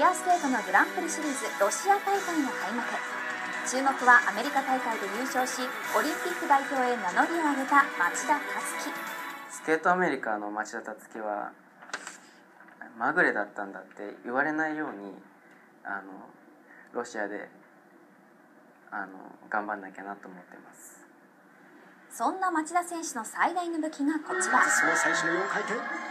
ギュアスケートのグランプリシリーズロシア大会が開幕。注目はアメリカ大会で優勝しオリンピック代表へ名乗りを上げた町田達樹。スケートアメリカの町田達樹はまぐれだったんだって言われないようにあのロシアであの頑張んなきゃなと思ってます。そんな町田選手の最大の武器がこちら。その最初の4回転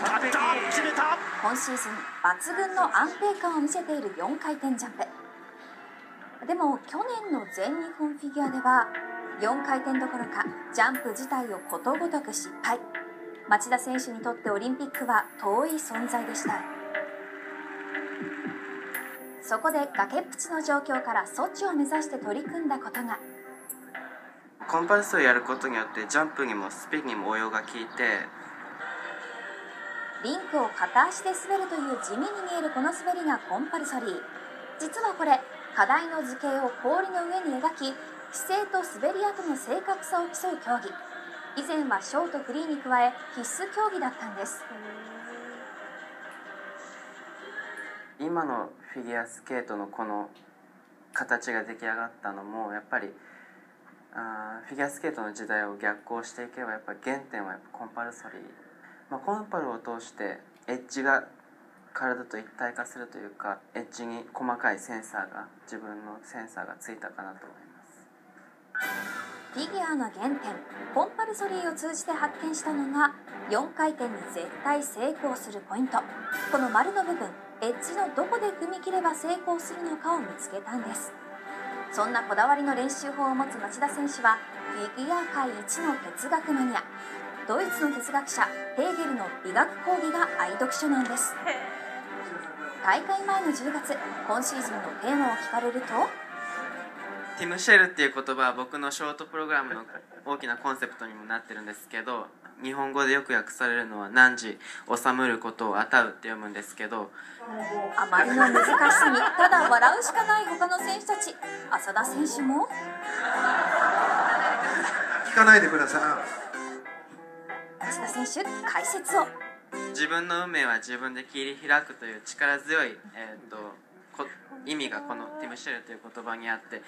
今シーズン抜群の安定感を見せている4回転ジャンプ。でも去年の全日本フィギュアでは4回転どころかジャンプ自体をことごとく失敗。町田選手にとってオリンピックは遠い存在でした。そこで崖っぷちの状況からソチを目指して取り組んだことが。コンパルソをやることによってジャンプにもスピンにも応用が効いてリンクを片足で滑るという地味に見えるこの滑りがコンパルソリー。実はこれ課題の図形を氷の上に描き姿勢と滑り跡の正確さを競う競技。以前はショートフリーに加え必須競技だったんです。今のフィギュアスケートのこの形が出来上がったのもやっぱりあフィギュアスケートの時代を逆行していけばやっぱ原点はやっぱコンパルソリーまあ、コンパルを通してエッジが体と一体化するというかエッジに細かいセンサーが自分のセンサーがついたかなと思います。フィギュアの原点コンパルソリーを通じて発見したのが4回転に絶対成功するポイント。この丸の部分エッジのどこで踏み切れば成功するのかを見つけたんです。そんなこだわりの練習法を持つ町田選手はフィギュア界一の哲学マニア。ドイツの哲学者ヘーゲルの美学講義が愛読書なんです。大会前の10月今シーズンのテーマを聞かれるとティムシェルっていう言葉は僕のショートプログラムの大きなコンセプトにもなってるんですけど日本語でよく訳されるのは「汝治むることをあたう」って読むんですけどあまりの難しさにただ笑うしかない他の選手たち浅田選手も？聞かないでください選手解説を。自分の運命は自分で切り開くという力強い、えーと、意味がこのティムシェルという言葉にあって。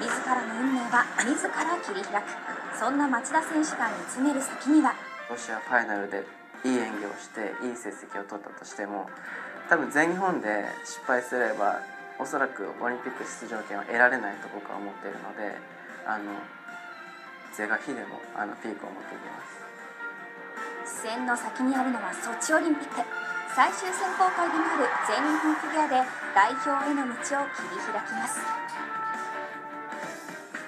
自らの運命は自ら切り開く。そんな町田選手が見つめる先には。ロシアファイナルでいい演技をしていい成績を取ったとしても多分全日本で失敗すればおそらくオリンピック出場権は得られないと僕は思っているのであの是が非でもあのピークを持っていきます。視線の先にあるのはソチオリンピック。最終選考会でもある全日本フィギュアで代表への道を切り開きます。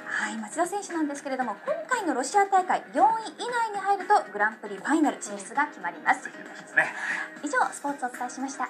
はい町田選手なんですけれども今回のロシア大会4位以内に入るとグランプリファイナル進出が決まります。以上スポーツをお伝えしました